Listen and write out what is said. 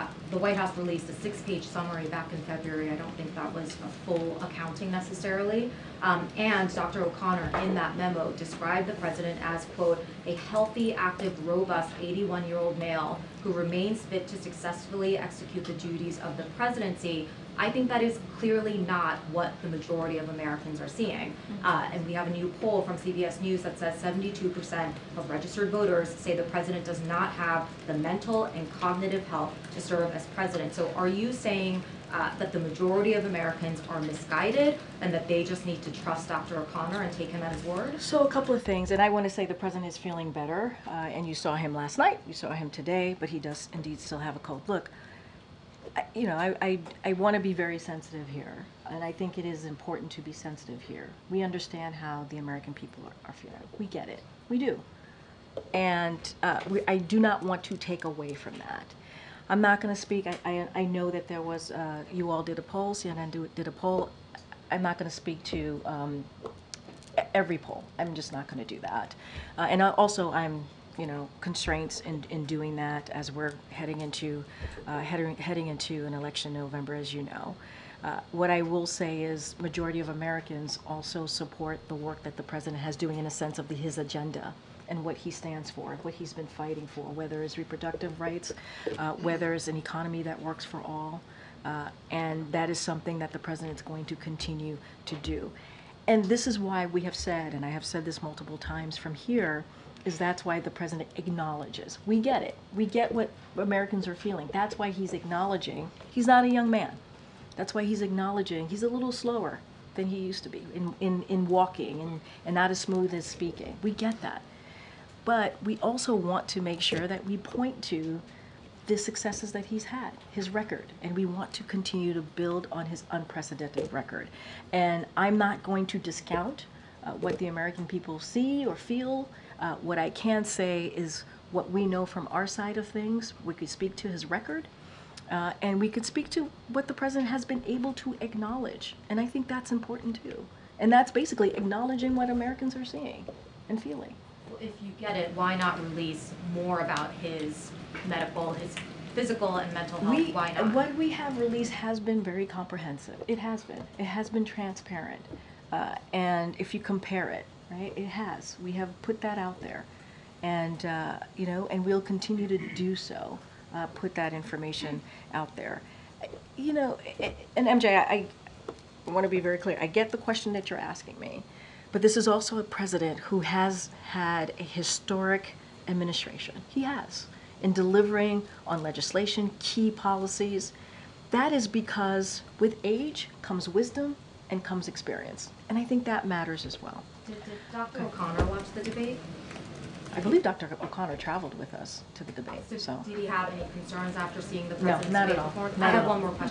uh, the White House released a six-page summary back in February. I don't think that was a full accounting necessarily. Um, And Dr. O'Connor, in that memo, described the president as, quote, "a healthy, active, robust 81-year-old male who remains fit to successfully execute the duties of the presidency." I think that is clearly not what the majority of Americans are seeing. Uh, And we have a new poll from CBS News that says 72% of registered voters say the president does not have the mental and cognitive health to serve as president. So are you saying uh, that the majority of Americans are misguided and that they just need to trust Dr. O'Connor and take him at his word? So a couple of things, and I want to say the president is feeling better, uh, and you saw him last night, you saw him today, but he does indeed still have a cold. Look, I, you know, I, I, I want to be very sensitive here, and I think it is important to be sensitive here. We understand how the American people are, are feeling. We get it. We do. And uh, we, I do not want to take away from that. I'm not going to speak. I, I, I know that there was, uh, you all did a poll, CNN do- did a poll. I'm not going to speak to um, every poll. I'm just not going to do that. Uh, and also, I'm, you know, constraints in, in doing that as we're heading into, uh, heading, heading into an election in November, as you know. Uh, what I will say is, majority of Americans also support the work that the president has doing in a sense of the, his agenda and what he stands for, what he's been fighting for, whether it's reproductive rights, uh, whether it's an economy that works for all. Uh, and that is something that the president is going to continue to do. And this is why we have said, and I have said this multiple times from here, is that's why the president acknowledges. We get it. We get what Americans are feeling. That's why he's acknowledging. He's not a young man. That's why he's acknowledging. He's a little slower than he used to be in, in, in walking and, and not as smooth as speaking. We get that. But we also want to make sure that we point to the successes that he's had, his record, and we want to continue to build on his unprecedented record. And I'm not going to discount uh, what the American people see or feel. Uh, what I can say is what we know from our side of things. We could speak to his record, uh, and we could speak to what the president has been able to acknowledge. And I think that's important too. And that's basically acknowledging what Americans are seeing and feeling. If you get it, why not release more about his medical, his physical and mental health? We, Why not? what we have released has been very comprehensive. It has been. It has been transparent. Uh, and if you compare it, right, it has. We have put that out there. And, uh, you know, and we'll continue to do so, uh, put that information out there. You know, and MJ, I, I want to be very clear. I get the question that you're asking me, but this is also a president who has had a historic administration. He has in delivering on legislation, key policies. That is because with age comes wisdom and comes experience, and I think that matters as well. Did, did Dr. O'Connor watch the debate? I believe Dr. O'Connor traveled with us to the debate, so. Did he have any concerns after seeing the president's No, not at all. Not I have all. one more question.